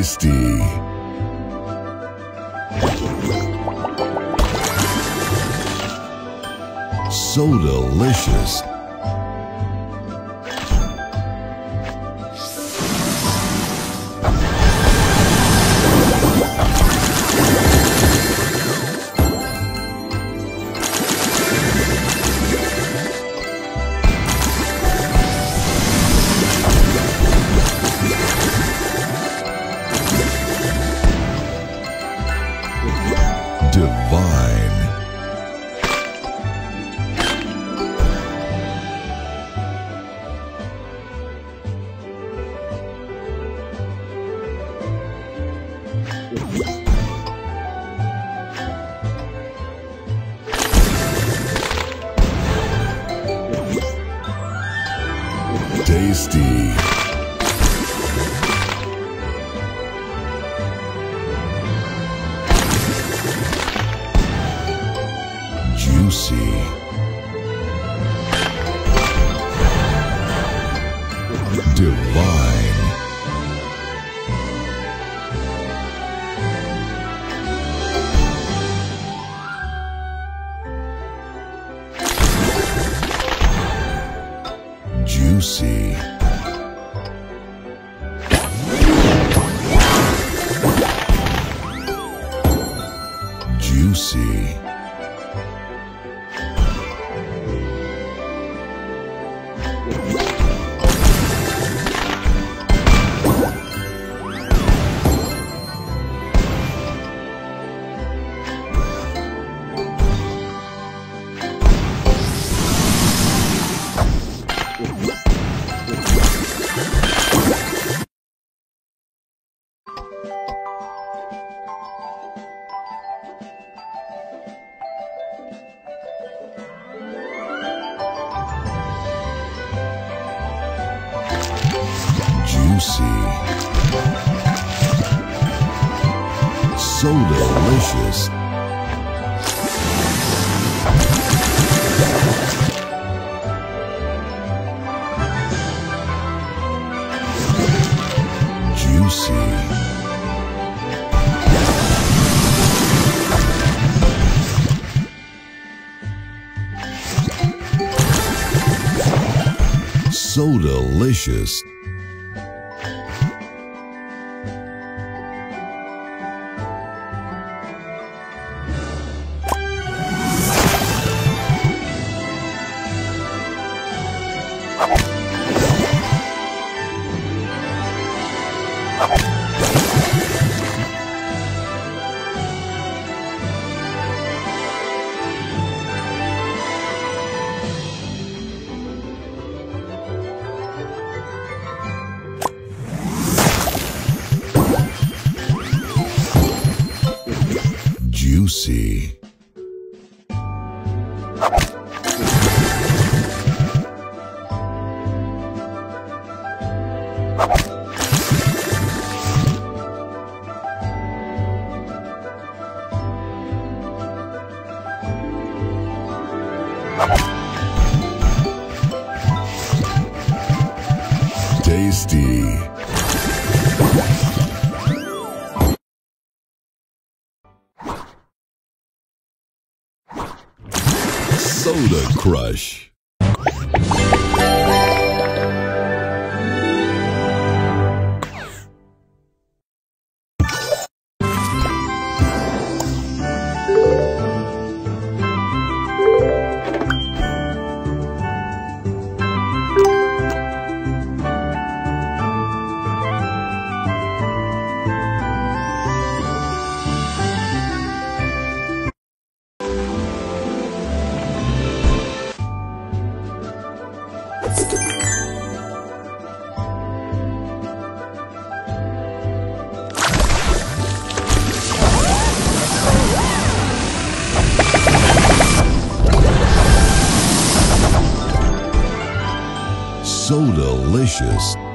Tasty. So delicious. Delicious. Soda Crush. Delicious.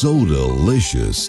So delicious.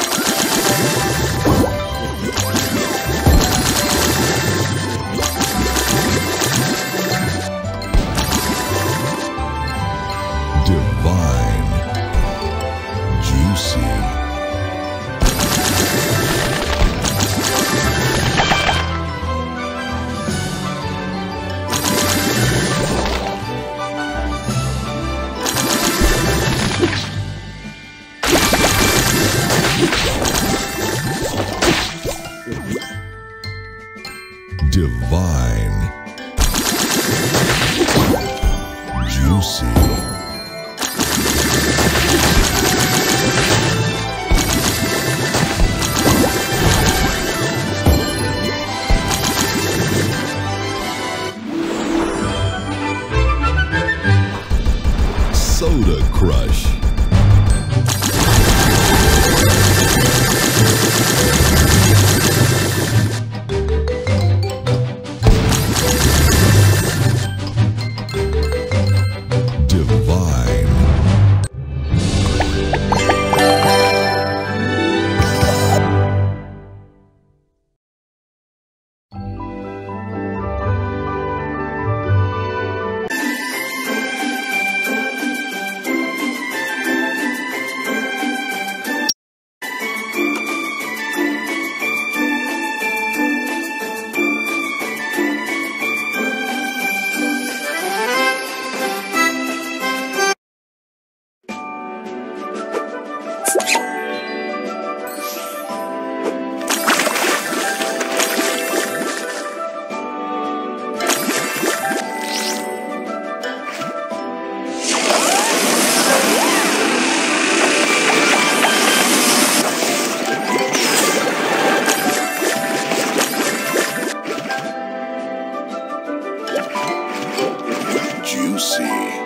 Juicy.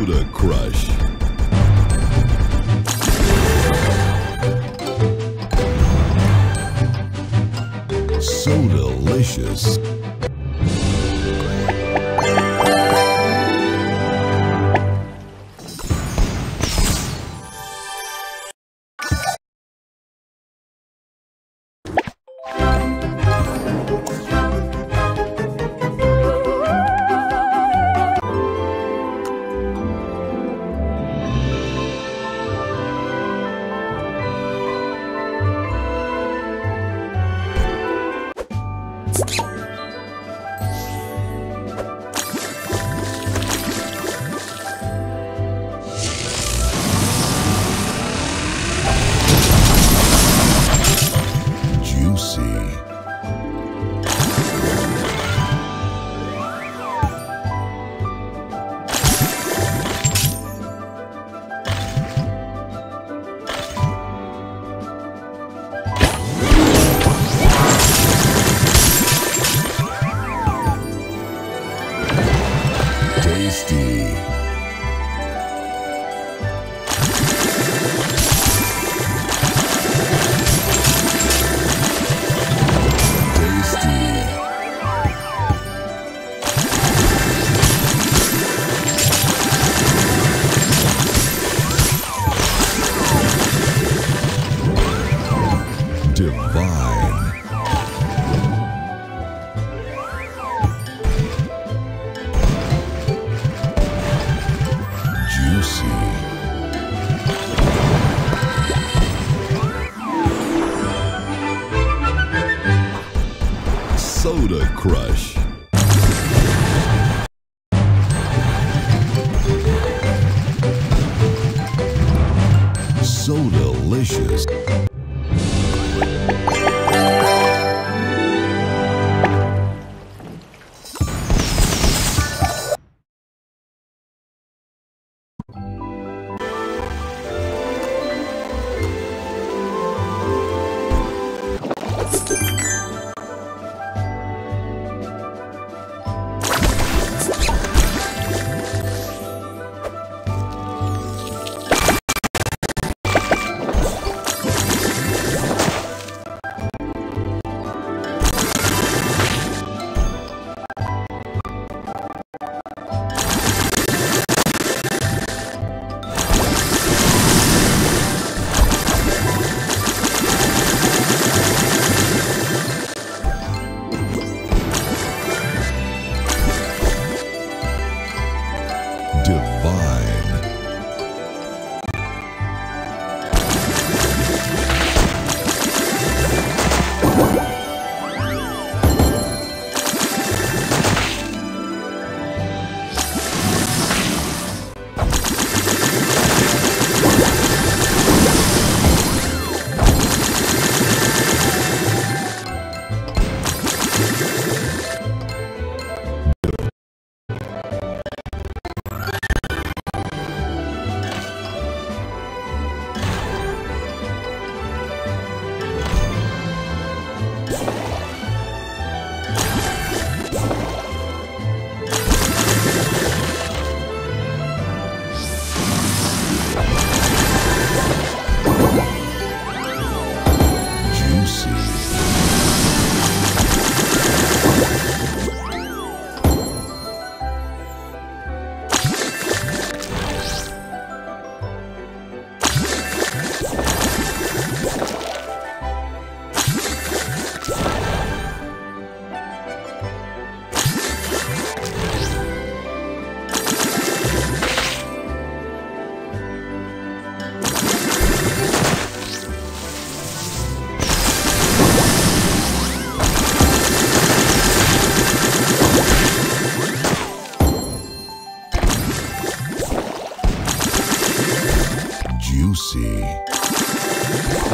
Soda Crush. So delicious. Juicy.